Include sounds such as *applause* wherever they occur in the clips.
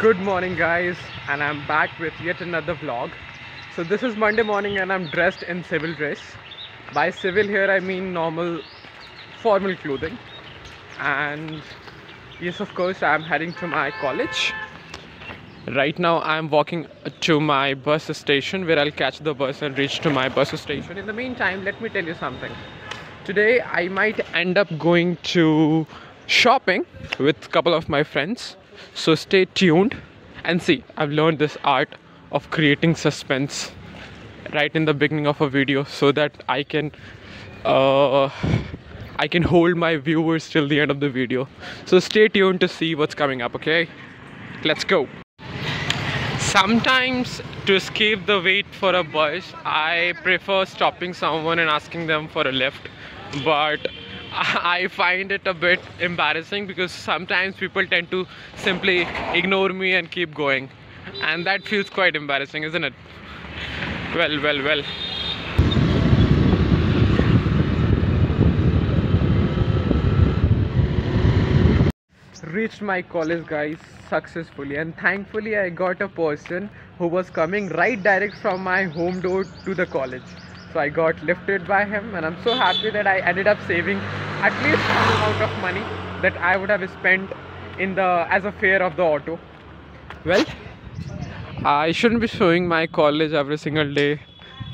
Good morning, guys, and I'm back with yet another vlog. So, this is Monday morning, and I'm dressed in civil dress. By civil, here I mean normal formal clothing. And yes, of course, I'm heading to my college. Right now, I'm walking to my bus station where I'll catch the bus and reach to my bus station. In the meantime, let me tell you something. Today, I might end up going to shopping with a couple of my friends. So stay tuned and see. I've learned this art of creating suspense right in the beginning of a video so that I can uh, I can hold my viewers till the end of the video. So stay tuned to see what's coming up, okay? Let's go. Sometimes to escape the wait for a bus, I prefer stopping someone and asking them for a lift. But *laughs* I find it a bit embarrassing because sometimes people tend to simply ignore me and keep going. And that feels quite embarrassing, isn't it? Well, well, well. reached my college guys successfully and thankfully i got a person who was coming right direct from my home door to the college so i got lifted by him and i'm so happy that i ended up saving at least some amount of money that i would have spent in the as a fare of the auto. Well i shouldn't be showing my college every single day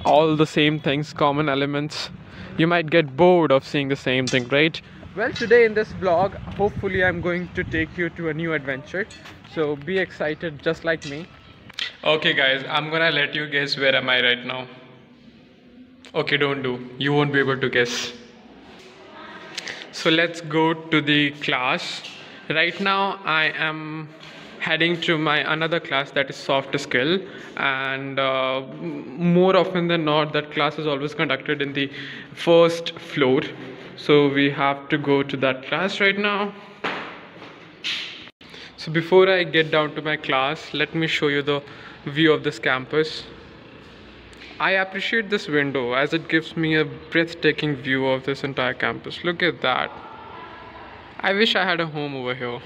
all the same things common elements. You might get bored of seeing the same thing right? Well today in this vlog hopefully i'm going to take you to a new adventure. So be excited just like me. Okay guys i'm gonna let you guess where am i right now okay don't do. You won't be able to guess. So let's go to the class. Right now i am heading to my another class that is soft skill. And uh, more often than not that class is always conducted in the first floor. So we have to go to that class right now. So before i get down to my class let me show you the view of this campus I appreciate this window as it gives me a breathtaking view of this entire campus. Look at that. I wish I had a home over here.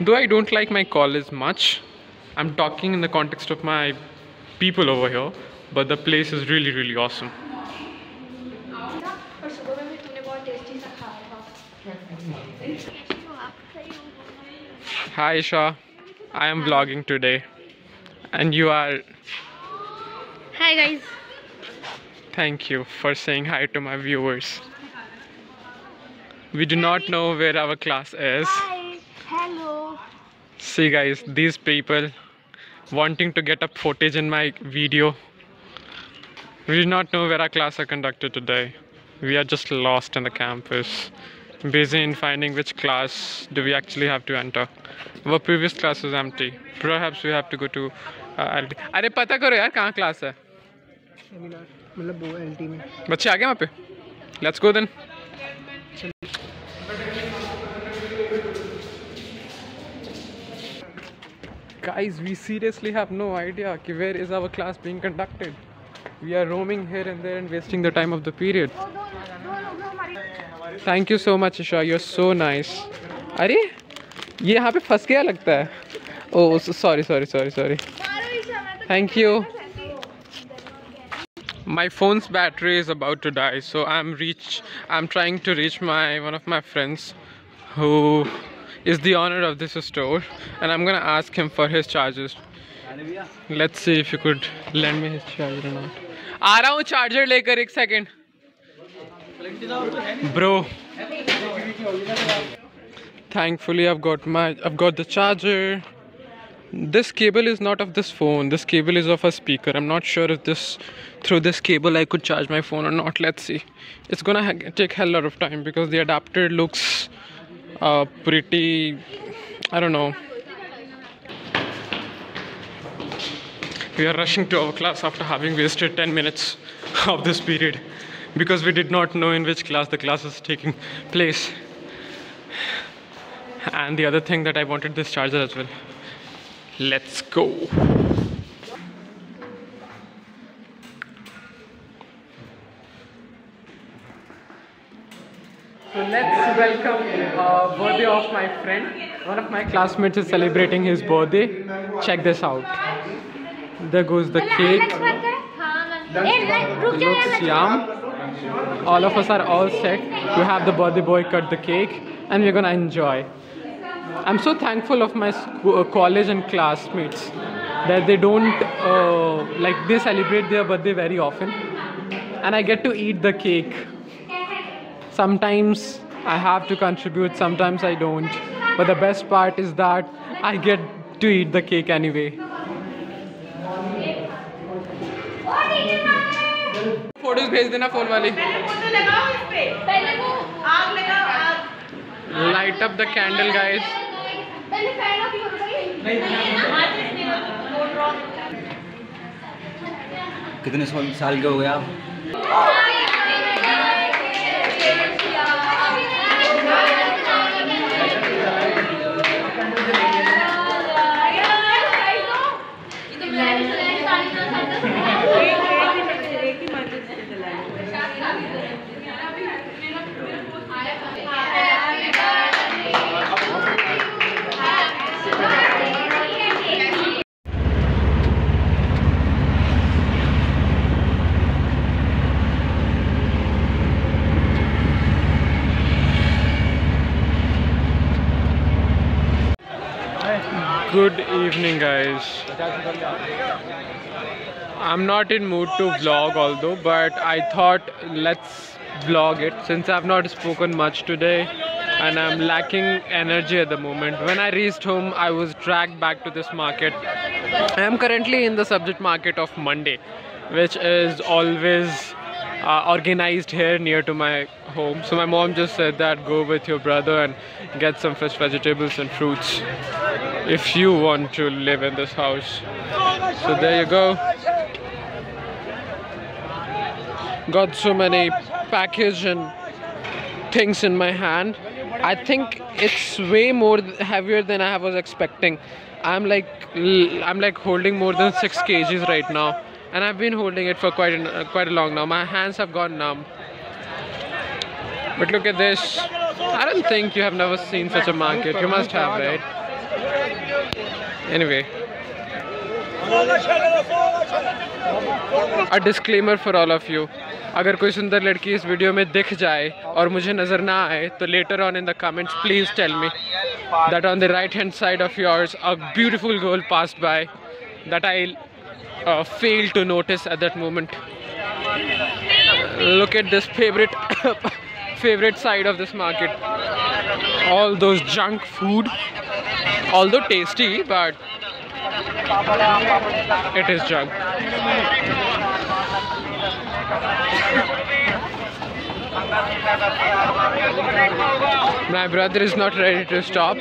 Though I don't like my college much, I'm talking in the context of my people over here, but the place is really, really awesome. Hi Isha, I am vlogging today and you are hi guys thank you for saying hi to my viewers. We do not know where our class is. Hi hello See guys, these people wanting to get up footage in my video. We do not know where our class are conducted today. We are just lost in the campus. Busy in finding which class do we actually have to enter. Our previous class is empty. Perhaps we have to go to uh, LT. अरे पता करो यार कहाँ class है मतलब वो LT में बच्चे आ गए वहाँ पे let's go then Guys, we seriously have no idea ki where is our class being conducted. We are roaming here and there and wasting the time of the period. Thank you so much, Isha. You're so nice. अरे ये यहाँ पे फंस गया लगता है ओह sorry sorry sorry sorry Thank you. my phone's battery is about to die so i'm reach i'm trying to reach my one of my friends who is the owner of this store and i'm gonna ask him for his charges let's see if you could lend me his charger or not आ रहा हूँ charger लेकर एक second bro thankfully i've got my i've got the charger this cable is not of this phone this cable is of a speaker i'm not sure if this through this cable i could charge my phone or not. Let's see. It's gonna take hell lot of time because the adapter looks uh, pretty i don't know. We are rushing to our class after having wasted 10 minutes of this period because we did not know in which class the class is taking place. And the other thing that i wanted this charger as well. Let's go let's welcome uh, birthday of my friend. One of my classmates is celebrating his birthday. Check this out. There goes the cake. Looks yum. All of us are all set to have the birthday boy cut the cake, and we're gonna enjoy. I'm so thankful of my sco- uh, college and classmates that they don't uh, like they celebrate their birthday very often, and I get to eat the cake. Sometimes I have to contribute, sometimes I don't. But the best part is that I get to eat the cake anyway. Photos भेज देना phone वाली light up the candle guys कितने साल साल के हो गए आप Good evening, guys. I'm not in mood to vlog, although, but I thought let's vlog it since I've not spoken much today and I'm lacking energy at the moment. When I reached home, I was dragged back to this market. I am currently in the subject market of Monday, which is always uh, organized here near to my home. So my mom just said that go with your brother and get some fresh vegetables and fruits if you want to live in this house. So there you go. Got so many package and things in my hand. I think it's way more heavier than I was expecting. I'm like I'm like holding more than six kgs right now, and I've been holding it for quite an, uh, quite a long now. My hands have gone numb. But look at this. I don't think you have never seen such a market. You must have, right? Anyway. A disclaimer for all of you. अगर कोई सुंदर लड़की इस video में दिख जाए और मुझे नज़र ना आए तो later on in the comments please tell me that on the right hand side of yours a beautiful girl passed by that I uh, failed to notice at that moment. Look at this favorite *coughs* favorite side of this market. All those junk food, although tasty, but it is junk. *laughs* My brother is not ready to stop.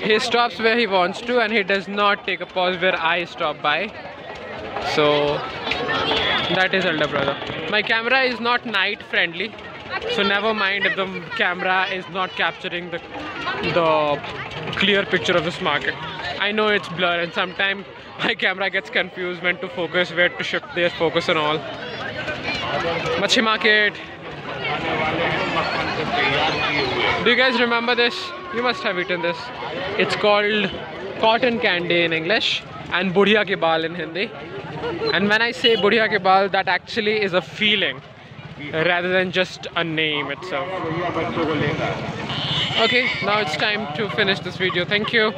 He stops where he wants to and he does not take a pause where I stop by. So that is elder brother. My camera is not night friendly. So never mind if the camera is not capturing the the clear picture of this market. I know it's blur and sometimes my camera gets confused when to focus, where to shift their focus and all. Machi market. Do you guys remember this? You must have eaten this. It's called cotton candy in English and budhiya ke bal in Hindi. And when I say budhiya ke bal, that actually is a feeling rather than just a name itself. Okay, now it's time to finish this video. Thank you.